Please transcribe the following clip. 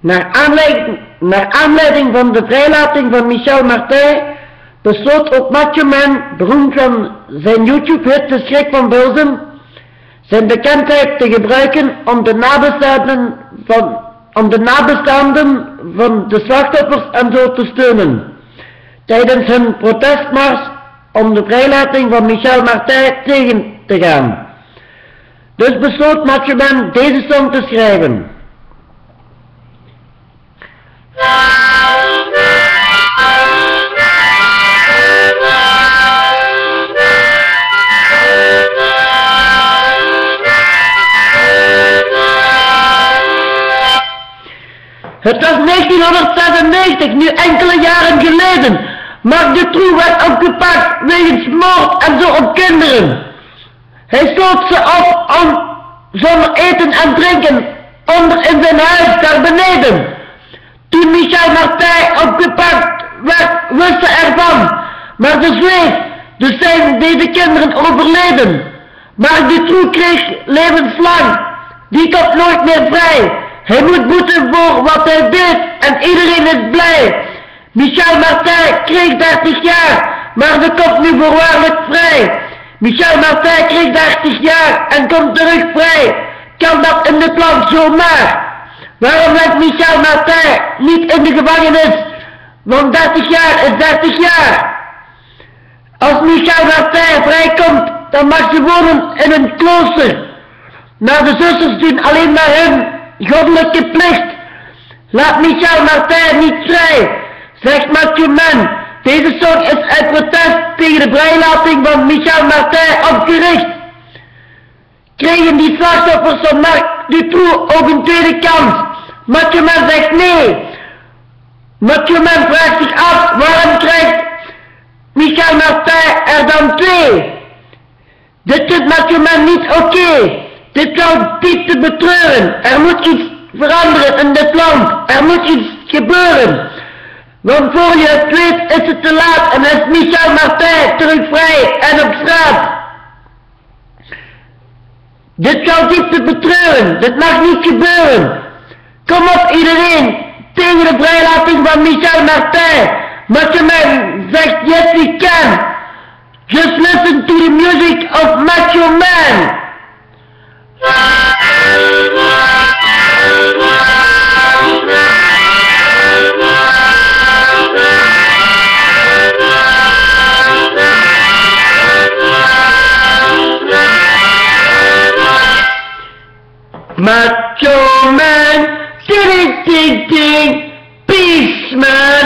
Naar aanleiding, aanleiding van de vrijlating van Michel Martin besloot ook Mathieu Man, beroemd van zijn YouTube-hit De Schrik van Bilzen, zijn bekendheid te gebruiken om de nabestaanden van, om de, nabestaanden van de slachtoffers en zo te steunen. Tijdens hun protestmars om de vrijlating van Michel Martin tegen te gaan. Dus besloot Man deze song te schrijven. Het was 1996, nu enkele jaren geleden. Marc Dutroux werd opgepakt wegens moord en zo op kinderen. Hij sloot ze op om zonder eten en drinken onder in zijn huis daar beneden. Toen Michel Martijn opgepakt werd, wist ze ervan, maar ze zweeg, dus zijn deze kinderen overleden. Maar Dutroux kreeg levenslang, die komt nooit meer vrij. Hij moet boeten voor wat hij deed en iedereen is blij. Michel Martin kreeg 30 jaar, maar ze komt nu voorwaardelijk vrij. Michel Martin kreeg 30 jaar en komt terug vrij. Kan dat in dit land zomaar? Waarom ligt Michel Martin niet in de gevangenis? Want 30 jaar is 30 jaar. Als Michel Martin vrijkomt, dan mag ze wonen in een klooster. Maar de zusters doen alleen maar hun goddelijke plicht. Laat Michel Martin niet vrij, zegt Mathieu Man. Deze song is uit protest tegen de vrijlating van Michel Martin opgericht. Kregen die slachtoffers van Marc Dutroux ook een tweede kans? Mathieu Man zegt nee. Mathieu Man vraagt zich af waarom krijgt Michel Martin er dan twee? Dit vindt Mathieu Man niet oké. Dit kan diep te betreuren. Er moet iets veranderen in dit land. Er moet iets gebeuren. Want voor je het weet is het te laat en is Michel Martin terug vrij en op straat. Dit kan diep te betreuren. Dit mag niet gebeuren. Kom op iedereen tegen de vrijlating van Michel Martin. Mathieu Man zegt yes Macho Man, ding ding ding, beast man.